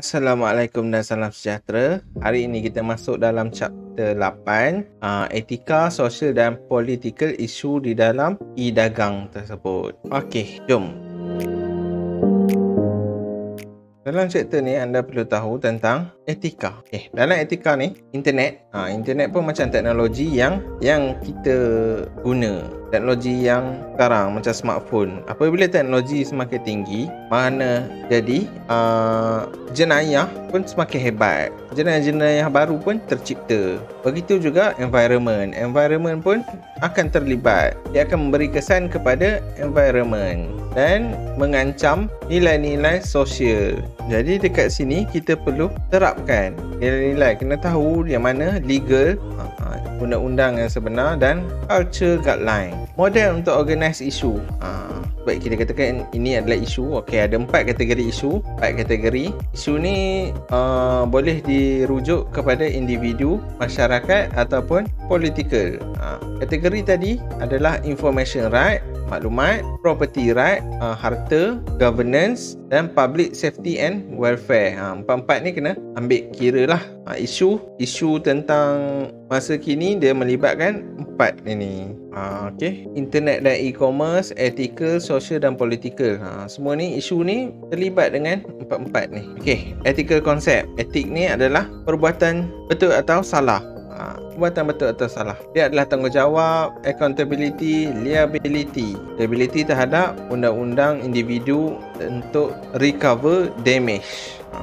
Assalamualaikum dan salam sejahtera. Hari ini kita masuk dalam chapter 8, uh, etika sosial dan political isu di dalam e-dagang tersebut. Okey, jom. Dalam chapter ni anda perlu tahu tentang etika. Eh, dalam etika ni, internet, uh, internet pun macam teknologi yang yang kita guna teknologi yang sekarang macam smartphone. Apabila teknologi semakin tinggi mana jadi uh, jenayah pun semakin hebat. Jenayah-jenayah baru pun tercipta. Begitu juga environment. Environment pun akan terlibat. Dia akan memberi kesan kepada environment dan mengancam nilai-nilai sosial. Jadi dekat sini kita perlu terapkan nilai-nilai kena tahu yang mana legal undang-undang yang sebenar dan culture guideline. Model untuk organize isu. Ha, baik kita katakan ini adalah isu. Okey, ada empat kategori isu. Empat kategori. Isu ni uh, boleh dirujuk kepada individu, masyarakat ataupun political. Ha, kategori tadi adalah information right, maklumat, property right, uh, harta, governance dan public safety and welfare. Ha, empat-empat ni kena ambil kira lah. Ha, isu, isu tentang masa kini dia melibatkan empat ini. Ha, okay. Internet dan e-commerce, ethical, social dan political. Ha, semua ni isu ni terlibat dengan empat-empat ni. Okay. Ethical concept. Etik ni adalah perbuatan betul atau salah perbuatan betul atau salah. Dia adalah tanggungjawab, accountability, liability. Liability terhadap undang-undang individu untuk recover damage. Ha,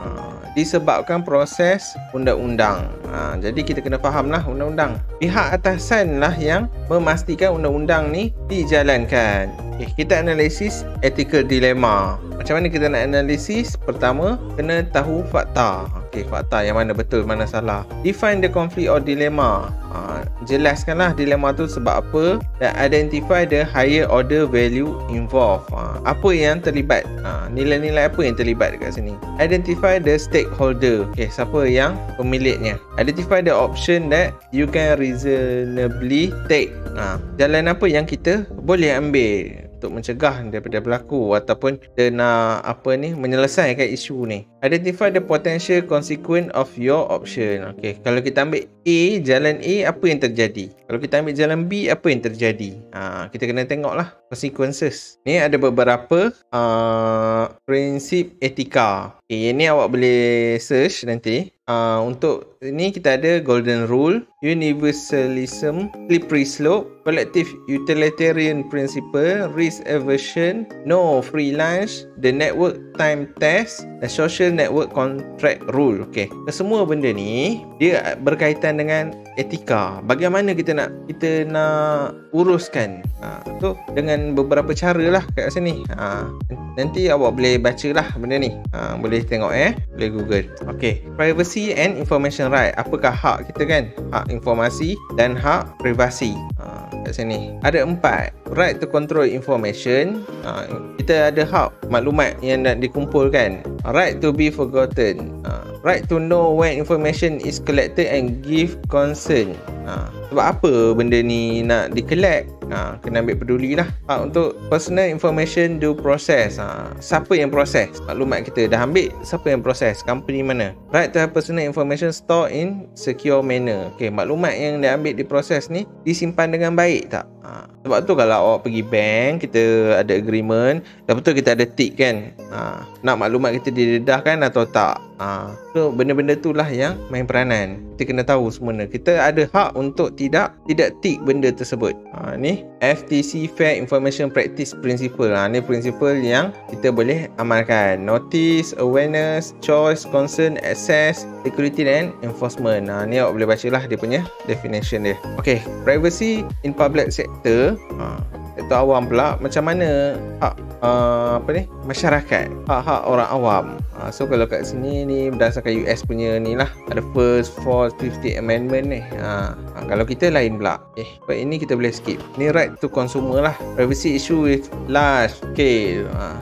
disebabkan proses undang-undang. Ha, jadi kita kena fahamlah undang-undang. Pihak atasan lah yang memastikan undang-undang ni dijalankan. Okay, kita analisis ethical dilemma. Macam mana kita nak analisis? Pertama, kena tahu fakta. Okey, fakta yang mana betul, mana salah. Define the conflict or dilemma. Ha, jelaskanlah dilema tu sebab apa dan identify the higher order value involved. Ha, apa yang terlibat? Ha, nilai-nilai apa yang terlibat dekat sini? Identify the stakeholder. Okey, siapa yang pemiliknya? Identify the option that you can reasonably take. Ha, jalan apa yang kita boleh ambil? Untuk mencegah daripada berlaku ataupun kita nak apa ni menyelesaikan isu ni. Identify the potential consequence of your option. Okay, kalau kita ambil A, jalan A, apa yang terjadi? Kalau kita ambil jalan B, apa yang terjadi? Ha, kita kena tengoklah consequences. Ni ada beberapa uh, prinsip etika. Okay, ini awak boleh search nanti. Uh, untuk ini kita ada golden rule, universalism, slippery slope, collective utilitarian principle, risk aversion, no free lunch, the network time test, the social network contract rule. Okay, semua benda ni dia berkaitan dengan etika. Bagaimana kita nak kita nak uruskan? Ha, tu dengan beberapa cara lah kat sini. Ha, nanti awak boleh baca lah benda ni. Ha, boleh tengok eh, boleh Google. Okay, privacy and information right. Apakah hak kita kan? Hak informasi dan hak privasi. Ha, kat sini ada empat. Right to control information. Ha, kita ada hak maklumat yang nak dikumpulkan. Right to be forgotten. Ha, right to know when information is collected and give concern. Ha, sebab apa benda ni nak di-collect? Ha, kena ambil peduli lah. Ha, untuk personal information do process. Ha, siapa yang proses maklumat kita? Dah ambil, siapa yang proses? Company mana? Right to have personal information store in secure manner. Okay, maklumat yang dia ambil di proses ni disimpan dengan baik tak? Ha, sebab tu kalau awak pergi bank, kita ada agreement, dah betul kita ada tick kan? Ha, nak maklumat kita didedahkan atau tak? Ha, so benda-benda tu lah yang main peranan. Kita kena tahu semua. Kita ada hak untuk tidak tidak tick benda tersebut. Ha, ni FTC Fair Information Practice Principle. Ha, ni principle yang kita boleh amalkan. Notice, awareness, choice, concern, access, security and enforcement. Ha, ni awak boleh baca lah dia punya definition dia. Okay, privacy in public sector ha, sektor awam pula macam mana hak uh, apa ni masyarakat hak-hak orang awam uh, so kalau kat sini ni berdasarkan US punya ni lah ada first, fourth, fifth amendment ni. Uh, uh, kalau kita lain pula. Eh but ini kita boleh skip. Ni right to consumer lah. Privacy issue with large scale. Uh,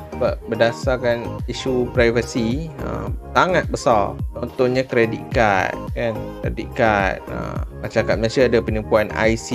berdasarkan isu privacy uh, sangat besar. Contohnya credit card kan? Credit card uh, macam kat Malaysia ada penipuan IC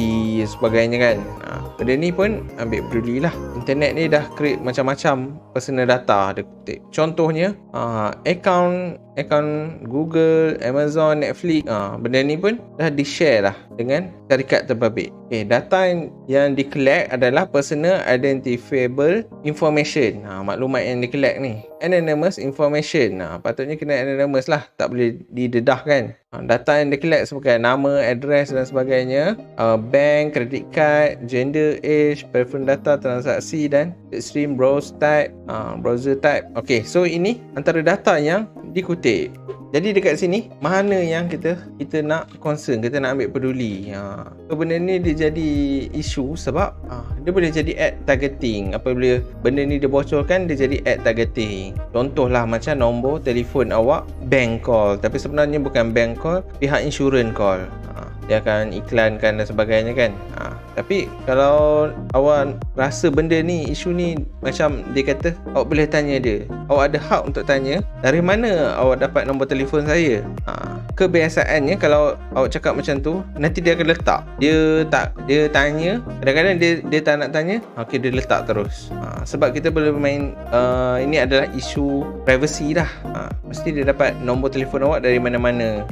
dan sebagainya kan? Uh, benda ni pun ambil peduli lah. Internet ni dah create macam-macam personal data dia kutip. Contohnya, uh, account account Google, Amazon, Netflix, uh, benda ni pun dah di-share lah dengan syarikat terbabit. Okay, data yang di-collect adalah personal identifiable information. Ha, maklumat yang di-collect ni. Anonymous information. Ha, patutnya kena anonymous lah. Tak boleh didedahkan. Ha, data yang di-collect sebagai nama, address dan sebagainya. Uh, bank, credit card, gender, age, preference data, transaksi dan stream browse type, uh, browser type. Okay, so ini antara data yang dikutip. Jadi dekat sini mana yang kita kita nak concern, kita nak ambil peduli. Ha. So benda ni dia jadi isu sebab ha, dia boleh jadi ad targeting. Apabila benda ni dia bocorkan dia jadi ad targeting. Contohlah macam nombor telefon awak bank call tapi sebenarnya bukan bank call, pihak insurans call. Ha. Dia akan iklankan dan sebagainya kan. Ha. Tapi kalau awak rasa benda ni isu ni macam dia kata awak boleh tanya dia. Awak ada hak untuk tanya dari mana awak dapat nombor telefon saya ha, Kebiasaannya kalau awak cakap macam tu Nanti dia akan letak Dia tak Dia tanya Kadang-kadang dia dia tak nak tanya Okay dia letak terus ha, Sebab kita boleh main uh, Ini adalah isu privacy dah ha, Mesti dia dapat nombor telefon awak dari mana-mana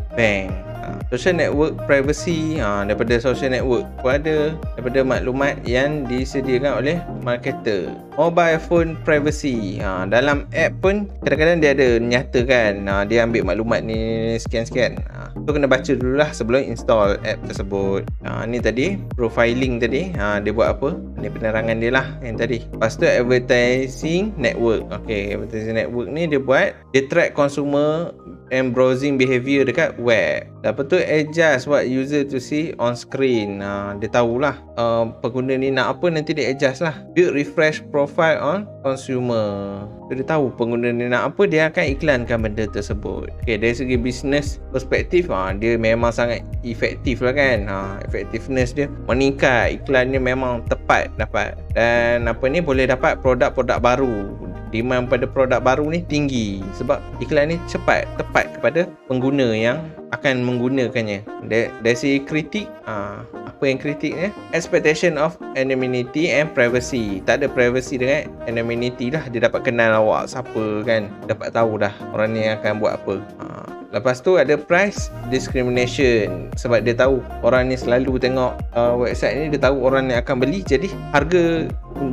Social network privacy ha, daripada social network pun ada daripada maklumat yang disediakan oleh marketer. Mobile phone privacy ha, dalam app pun kadang-kadang dia ada nyatakan ha, dia ambil maklumat ni sekian-sekian. Ha, tu kena baca dululah sebelum install app tersebut. Ha, ni tadi profiling tadi ha, dia buat apa? Ni penerangan dia lah yang tadi. Lepas tu advertising network. Ok advertising network ni dia buat dia track consumer and browsing behavior dekat web. Lepas tu adjust what user to see on screen. Uh, Dia tahulah uh, pengguna ni nak apa nanti dia adjust lah. Build refresh profile on consumer. So, Dia tahu pengguna ni nak apa dia akan iklankan benda tersebut. Okay, Dari segi business perspektif uh, dia memang sangat efektif lah kan. Uh, Effectiveness dia meningkat. Iklan ni memang tepat dapat. Dan apa ni boleh dapat produk-produk baru demand pada produk baru ni tinggi. Sebab iklan ni cepat tepat kepada pengguna yang akan menggunakannya. Dari segi kritik uh, apa yang kritik eh expectation of anonymity and privacy. Tak ada privacy dengan anonymity lah. Dia dapat kenal awak siapa kan. Dapat tahu dah orang ni akan buat apa. Uh, Lepas tu ada price discrimination. Sebab dia tahu orang ni selalu tengok uh, website ni dia tahu orang ni akan beli. Jadi harga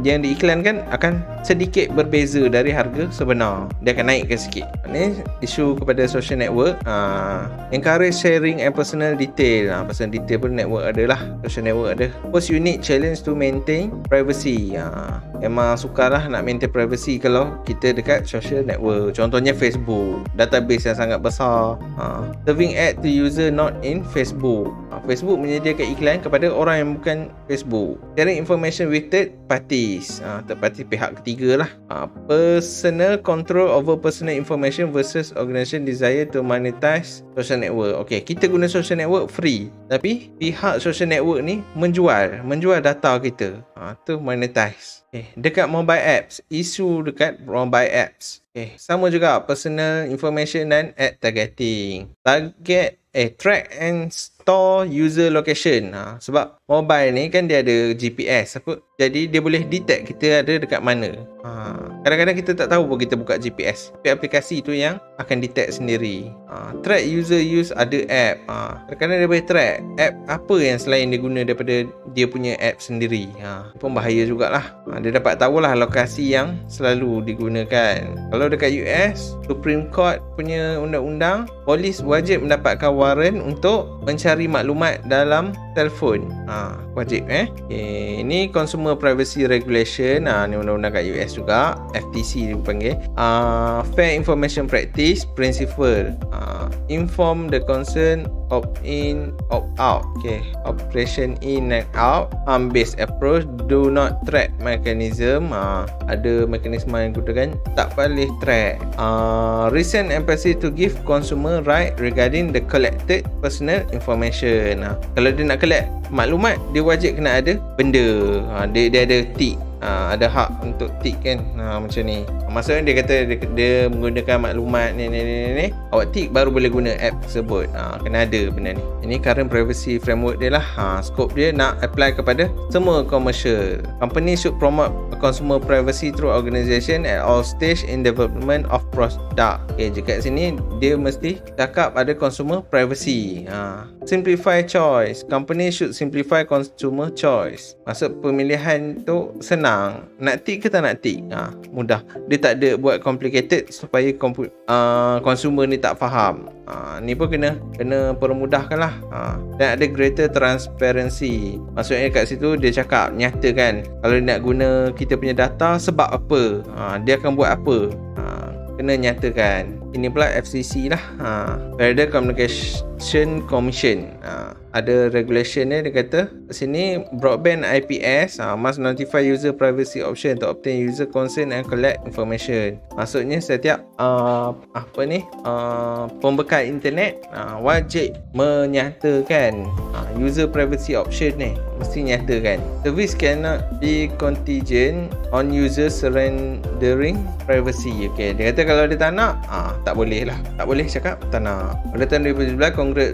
yang diiklankan akan sedikit berbeza dari harga sebenar. Dia akan naikkan sikit. Ini isu kepada social network. Uh, encourage sharing and personal detail. Uh, personal detail pun network adalah social network ada. Post unique challenge to maintain privacy. Uh, memang sukarlah nak maintain privacy kalau kita dekat social network. Contohnya Facebook. Database yang sangat besar. Uh, serving ad to user not in Facebook. Uh, Facebook menyediakan iklan kepada orang yang bukan Facebook. Sharing information with third party parties uh, third party pihak ketiga lah. Uh, personal control over personal information versus organisation desire to monetize social network. Ok kita guna social network free. Tapi pihak social network ni menjual menjual data kita. Uh, tu monetize. Okay. dekat mobile apps isu dekat mobile apps. Okay. sama juga personal information dan ad targeting. Target eh track and store user location. Ha, sebab mobile ni kan dia ada GPS apa. Jadi dia boleh detect kita ada dekat mana. Ha, kadang-kadang kita tak tahu pun kita buka GPS tapi aplikasi tu yang akan detect sendiri. Ha, track user use ada app. Ha, kadang-kadang dia boleh track app apa yang selain dia guna daripada dia punya app sendiri. Ha, pun bahaya jugalah. Ha, dia dapat tahulah lokasi yang selalu digunakan. Kalau dekat US Supreme Court punya undang-undang polis wajib mendapatkan warrant untuk mencari cari maklumat dalam telefon. Ha, wajib eh. Okay. Ini Consumer Privacy Regulation. Ha, ni undang-undang kat US juga. FTC dipanggil. Ha, Fair Information Practice Principle. Ha, inform the concern opt in, opt out. Okay. Operation in and out. Harm based approach. Do not track mechanism. Ha, ada mekanisme yang gunakan. Tak boleh track. Ha, recent emphasis to give consumer right regarding the collected personal information information ha. Kalau dia nak collect maklumat Dia wajib kena ada benda ha. dia, dia ada tick uh, ada hak untuk tick kan? Uh, macam ni. Maksudnya dia kata dia, dia menggunakan maklumat ni ni ni ni. Awak tick baru boleh guna app tersebut. Uh, kena ada benda ni. Ini current privacy framework dia lah. Uh, scope dia nak apply kepada semua commercial. Company should promote consumer privacy through organisation at all stage in development of product. Okay, jika sini dia mesti cakap ada consumer privacy. Uh, simplify choice. Company should simplify consumer choice. Maksud pemilihan tu senang nak tick ke tak nak tick? Ha, mudah. Dia tak ada buat complicated supaya kompu- uh, consumer ni tak faham. Ha, ni pun kena kena permudahkan lah. Ha, dan ada greater transparency. Maksudnya kat situ dia cakap nyata kan kalau dia nak guna kita punya data sebab apa? Ha, dia akan buat apa? Ha, kena nyatakan ini pula FCC lah. Ha, Federal Communication Commission. Ha, ada regulation ni dia kata sini broadband IPS uh, must notify user privacy option to obtain user consent and collect information. Maksudnya setiap uh, apa ni uh, pembekal internet uh, wajib menyatakan uh, user privacy option ni mesti nyatakan. Service cannot be contingent on user surrendering privacy. Okay. dia kata kalau dia tak nak uh, tak boleh lah tak boleh cakap tak nak pada tahun 2017 Congress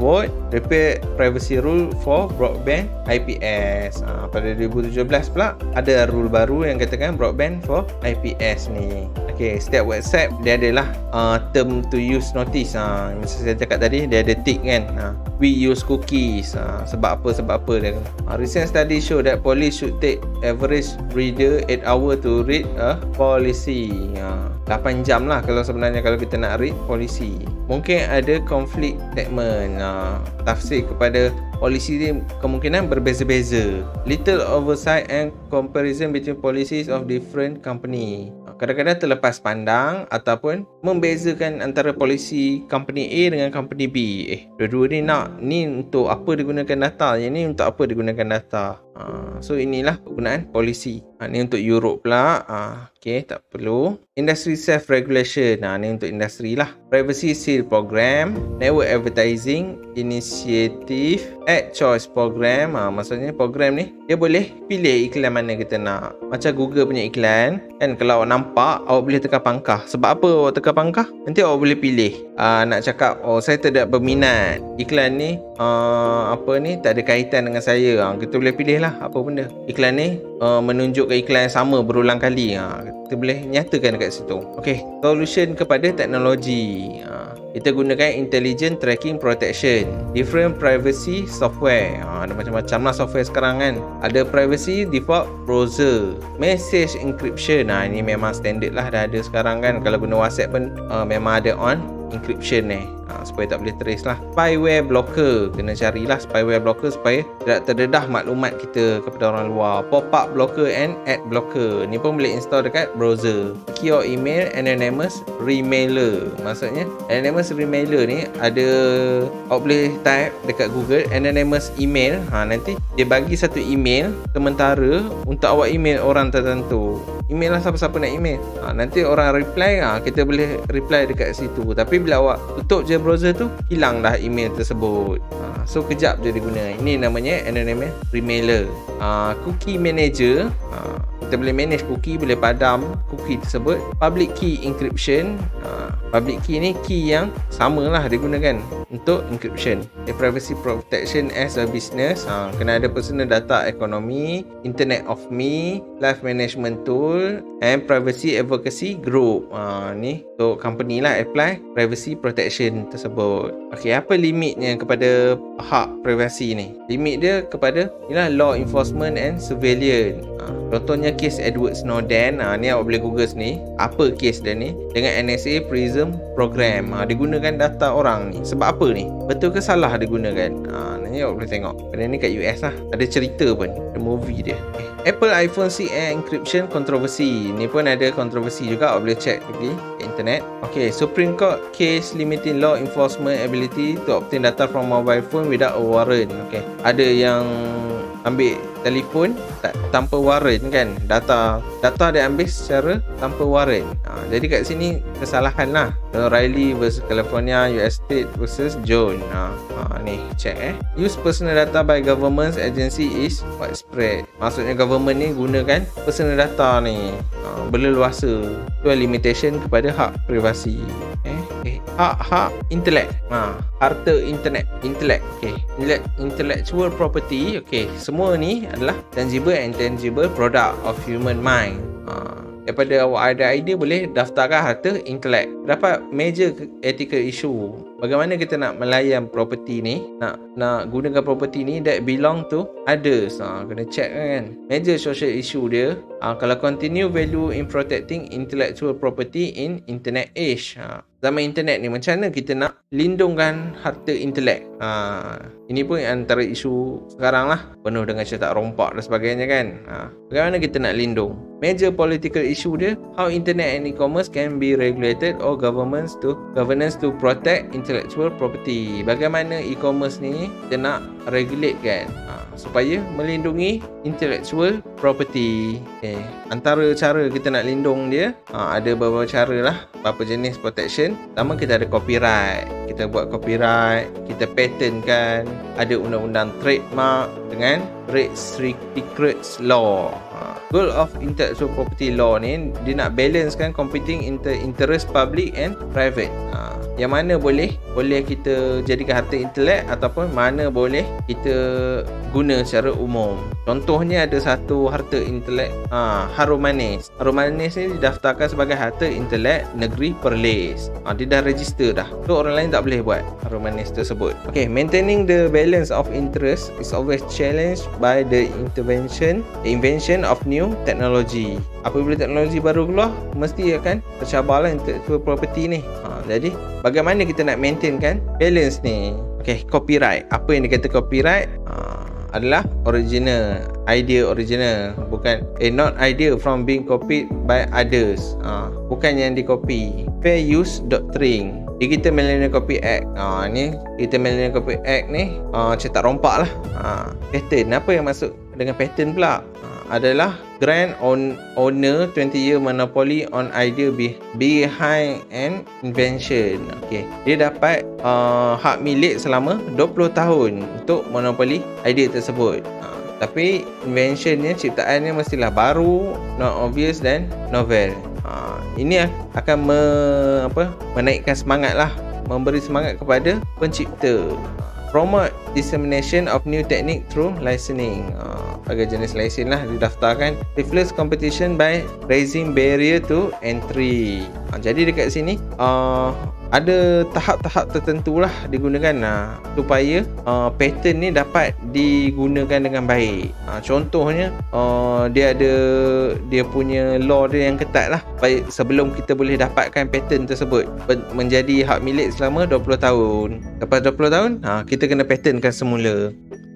vote repair privacy rule for broadband IPS. Ha, pada 2017 pula ada rule baru yang katakan broadband for IPS ni. Okey, setiap website dia adalah uh, term to use notice. Ha, macam saya cakap tadi dia ada tick kan. Ha, we use cookies. Ha, sebab apa sebab apa dia. Ha, recent study show that police should take average reader 8 hour to read a policy. Ha, 8 jam lah kalau sebenarnya kalau kita nak read polisi mungkin ada konflik statement uh, tafsir kepada polisi ni kemungkinan berbeza-beza little oversight and comparison between policies of different company kadang-kadang terlepas pandang ataupun membezakan antara polisi company A dengan company B. Eh dua-dua ni nak ni untuk apa digunakan data? Yang ni untuk apa digunakan data uh, so inilah penggunaan polisi uh, ni untuk Europe pula uh, Okay, tak perlu. Industry self-regulation. Nah, ni untuk industri lah. Privacy Seal Program. Network Advertising Initiative. Ad Choice Program. Ha, maksudnya program ni, dia boleh pilih iklan mana kita nak. Macam Google punya iklan. Kan, kalau awak nampak, awak boleh tekan pangkah. Sebab apa awak tekan pangkah? Nanti awak boleh pilih. Uh, nak cakap, oh saya tidak berminat. Iklan ni, uh, apa ni, tak ada kaitan dengan saya. Uh, kita boleh pilih lah apa benda. Iklan ni, uh, menunjuk ke iklan yang sama berulang kali. Uh, kita boleh nyatakan dekat situ. Okey, solution kepada teknologi. Ha, kita gunakan intelligent tracking protection, different privacy software. Ha, ada macam-macam lah software sekarang kan. Ada privacy default browser, message encryption. Ha, ini memang standard lah dah ada sekarang kan. Kalau guna WhatsApp pun uh, memang ada on encryption ni. Ha, supaya tak boleh trace lah. Spyware blocker kena carilah spyware blocker supaya tidak terdedah maklumat kita kepada orang luar. Pop up blocker and ad blocker. Ni pun boleh install dekat browser. Secure email anonymous remailer. Maksudnya anonymous remailer ni ada awak boleh type dekat google anonymous email. Ha, nanti dia bagi satu email sementara untuk awak email orang tertentu email lah siapa-siapa nak email. Ha, nanti orang reply ha, kita boleh reply dekat situ. Tapi bila awak tutup je browser tu hilang dah email tersebut. Ha, so kejap je diguna ini namanya anonymous remailer. Ha, cookie manager. Ha, kita boleh manage cookie boleh padam cookie tersebut. Public key encryption. Uh, public key ni key yang sama lah digunakan untuk encryption. The privacy protection as a business. Uh, kena ada personal data ekonomi internet of me life management tool and privacy advocacy group. Uh, ni. Untuk company lah apply privacy protection tersebut. Ok apa limitnya kepada hak privasi ni? Limit dia kepada inilah law enforcement and surveillance contohnya kes Edward Snowden. Ha, ni awak boleh google sini apa kes dia ni? Dengan NSA PRISM program. Ha, digunakan data orang ni. Sebab apa ni? Betul ke salah digunakan ha, ni awak boleh tengok. Benda ni kat US lah. Ada cerita pun. Ada movie dia. Okay. Apple iPhone CE encryption controversy. Ni pun ada kontroversi juga. Awak boleh check pergi ke internet. Ok Supreme Court case limiting law enforcement ability to obtain data from mobile phone without a warrant. Ok ada yang ambil telefon tak, tanpa warrant kan. Data data dia ambil secara tanpa warrant ha, jadi kat sini kesalahan lah. Riley versus California US State versus John. Ha, ha, ni check eh. Use personal data by government agency is widespread. Maksudnya government ni gunakan personal data ni. Ha, berleluasa. Tu limitation kepada hak privasi eh okay. hak-hak intelek ha, harta internet intelek okay. intellectual property okay. semua ni adalah tangible and intangible product of human mind ha, daripada awak ada idea boleh daftarkan harta intelek dapat major ethical issue bagaimana kita nak melayan property ni nak nak gunakan property ni that belong to others ha, kena check kan major social issue dia ha, kalau continue value in protecting intellectual property in internet age. Ha, zaman internet ni macam mana kita nak lindungkan harta intelek? Ha, ini pun antara isu sekarang lah. Penuh dengan cetak rompak dan sebagainya kan? Ha, bagaimana kita nak lindung? Major political issue dia how internet and e-commerce can be regulated or governments to governance to protect intellectual property. Bagaimana e-commerce ni kita nak regulate kan? Ha, supaya melindungi intellectual property. Okay. antara cara kita nak lindung dia ha, ada beberapa cara lah. Beberapa jenis protection. Pertama kita ada copyright. Kita buat copyright kita patent kan ada undang-undang trademark dengan trade secrets law. Ha, goal of intellectual property law ni dia nak balance kan competing inter interest public and private. Ha, yang mana boleh? Boleh kita jadikan harta intelek ataupun mana boleh kita guna secara umum. Contohnya ada satu harta intelek ha, harum manis harum manis ni didaftarkan sebagai harta intelek negeri Perlis. Ha, dia dah register dah. So orang lain tak boleh buat harum manis tersebut. Okay, maintaining the balance of interest is always challenged by the intervention the invention of new technology. Apabila teknologi baru keluar mesti akan tercabarlah intellectual property ni. Ha, jadi bagaimana kita nak maintain kan balance ni? Okay, copyright. Apa yang dikata copyright? Ha, adalah original. Idea original. Bukan eh not idea from being copied by others. Ha, bukan yang di copy fair use doctrine di kita Millennium Copy Act. Ha, ni kita Millennium Copy Act ni ha, cetak rompak lah. Ha, pattern. Apa yang masuk dengan pattern pula? Ha, adalah grant on owner 20 year monopoly on idea be, behind an invention. Okey dia dapat uh, hak milik selama 20 tahun untuk monopoli idea tersebut. Uh, tapi inventionnya ciptaannya mestilah baru not obvious dan novel. Uh, ini akan me, apa menaikkan semangat lah memberi semangat kepada pencipta promote dissemination of new technique through licensing. Uh, agak jenis license lah didaftarkan. Reflects competition by raising barrier to entry. Uh, jadi dekat sini uh, ada tahap-tahap tertentu lah digunakan uh, supaya uh, pattern ni dapat digunakan dengan baik. Uh, contohnya uh, dia ada dia punya law dia yang ketat lah baik sebelum kita boleh dapatkan pattern tersebut menjadi hak milik selama 20 tahun. Lepas 20 tahun, uh, kita kena patternkan semula.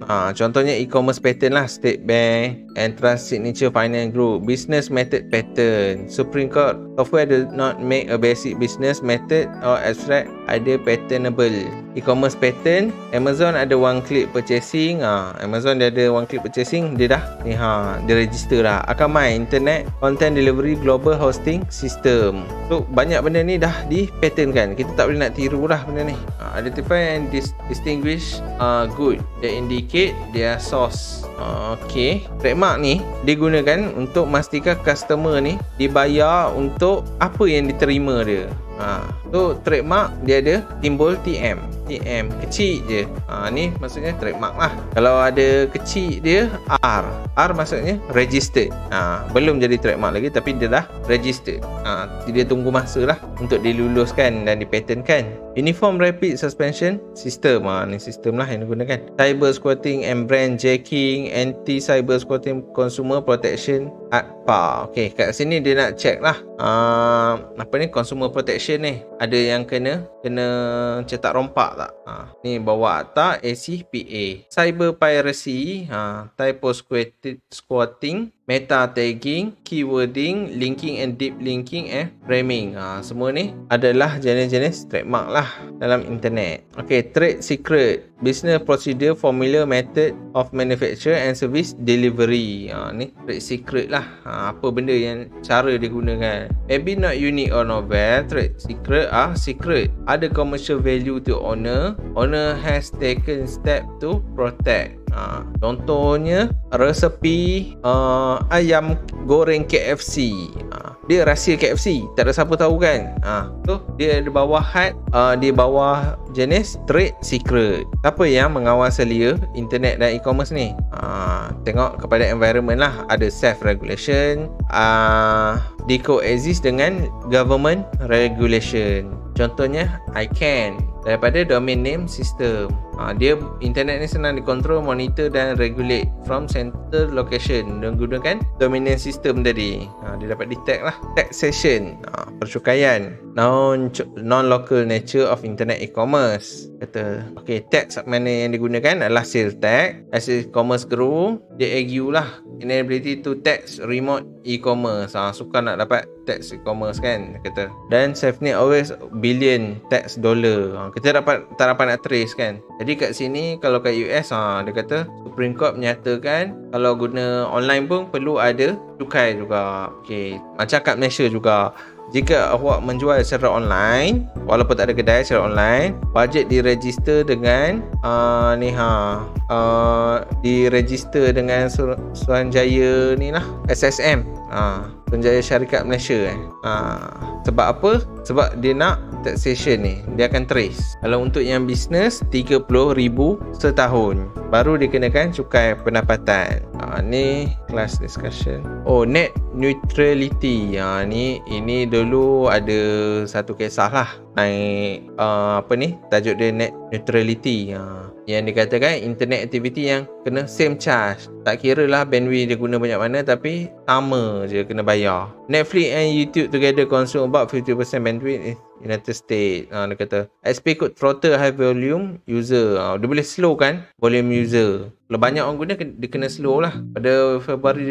Ha, contohnya e-commerce pattern lah State Bank Entrance Signature Finance Group Business Method Pattern Supreme Court. Software does not make a basic business method or abstract idea patternable. E-commerce pattern Amazon ada one click purchasing. Ha, Amazon dia ada one click purchasing Dia dah ni ha, Dia register lah Akan main internet Content delivery global hosting system. So banyak benda ni dah di pattern kan? Kita tak boleh nak tiru lah benda ni. Ha, Identify and dis- distinguish uh, good That indicate indicate their source. Okey, trademark ni digunakan untuk memastikan customer ni dibayar untuk apa yang diterima dia. Ha, so trademark dia ada timbul TM. TM kecil je. Ha, ni maksudnya trademark lah. Kalau ada kecil dia R. R maksudnya registered. Ha, belum jadi trademark lagi tapi dia dah registered. Ha, dia tunggu masa lah untuk diluluskan dan dipatentkan. Uniform Rapid Suspension System. Ha, ni sistem lah yang digunakan. Cyber Squatting and Brand Jacking. Anti-Cyber Squatting Consumer Protection APA. Okay, kat sini dia nak check lah. Uh, apa ni? Consumer Protection ni. Ada yang kena kena cetak rompak tak? Ha, ni bawa akta ACPA. Cyber piracy, ha, typo squatting, meta tagging, keywording, linking and deep linking and framing. Ha, semua ni adalah jenis-jenis trademark lah dalam internet. Okay, trade secret, business procedure, formula, method of manufacture and service delivery. Ha, ni trade secret lah. Ha, apa benda yang cara digunakan. Maybe not unique or novel, trade secret ah secret. Ada commercial value to owner. Owner has taken step to protect. Ha, contohnya resepi uh, ayam goreng KFC. Ha, dia rahsia KFC. Tak ada siapa tahu kan. Ha, tu dia di bawah hat uh, di bawah jenis trade secret. Siapa yang mengawal selia internet dan e-commerce ni? Ha, tengok kepada environment lah. Ada self regulation. Uh, di coexist dengan government regulation. Contohnya ICANN daripada domain name system. Ha, dia internet ni senang dikontrol, monitor dan regulate from center location dengan gunakan domain name system tadi. Ha, dia dapat detect lah. Taxation, ha, percukaian, non non local nature of internet e-commerce. Kata, okay, tax mana yang digunakan adalah sales tax. As e-commerce grow, dia argue lah inability to tax remote e-commerce. Ha, suka nak dapat tax e-commerce kan, kata. Dan safety always billion tax dollar. Ha, kita dapat tak dapat nak trace kan. Jadi kat sini kalau kat US ha, dia kata Supreme Court menyatakan kalau guna online pun perlu ada cukai juga. Okey, macam kat Malaysia juga. Jika awak menjual secara online walaupun tak ada kedai secara online, bajet diregister dengan uh, ni ha uh, diregister dengan Suruhanjaya ni lah SSM. Ha, Suruhanjaya Syarikat Malaysia eh. Ha, sebab apa? Sebab dia nak taxation ni dia akan trace. Kalau untuk yang bisnes 30,000 setahun. Baru dikenakan cukai pendapatan. Ha, ni class discussion. Oh net neutrality. Ha, ni ini dulu ada satu kisah lah naik uh, apa ni? Tajuk dia net neutrality. Ha yang dikatakan internet activity yang kena same charge. Tak kira lah bandwidth dia guna banyak mana tapi sama je kena bayar. Netflix and YouTube together consume about 50% bandwidth United States. Ha, dia kata XP could throttle high volume user. Ha, dia boleh slow kan volume user. Kalau banyak orang guna dia kena slow lah. Pada Februari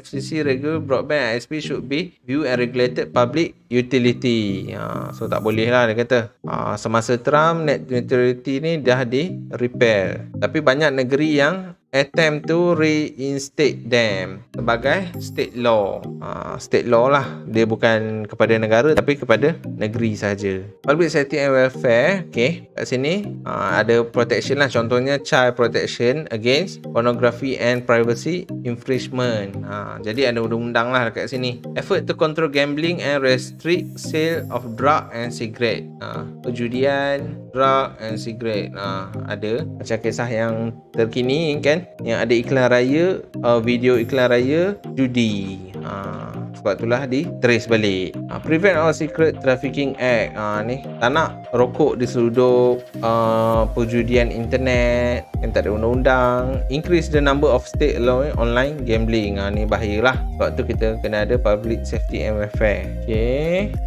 FCC regular broadband ISP should be view and regulated public utility. Ha, so tak boleh lah dia kata. Ha, semasa Trump net neutrality ni dah di repair tapi banyak negeri yang attempt to reinstate them sebagai state law. Uh, state law lah. Dia bukan kepada negara tapi kepada negeri saja. Public safety and welfare. Okay. Kat sini uh, ada protection lah. Contohnya child protection against pornography and privacy infringement. Uh, jadi ada undang-undang lah dekat sini. Effort to control gambling and restrict sale of drug and cigarette. Uh, perjudian, drug and cigarette. Uh, ada. Macam kisah yang terkini kan yang ada iklan raya uh, video iklan raya judi. Uh, sebab itulah di trace balik. Uh, prevent all secret trafficking act. Uh, ni tak nak rokok di uh, perjudian internet yang tak ada undang-undang increase the number of state law online gambling. Uh, ni bahayalah sebab tu kita kena ada public safety and welfare. Ok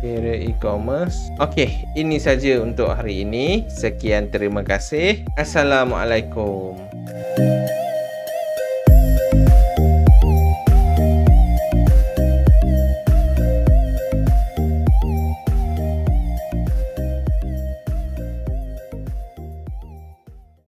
area e-commerce. Ok ini saja untuk hari ini. Sekian terima kasih. Assalamualaikum. Thank you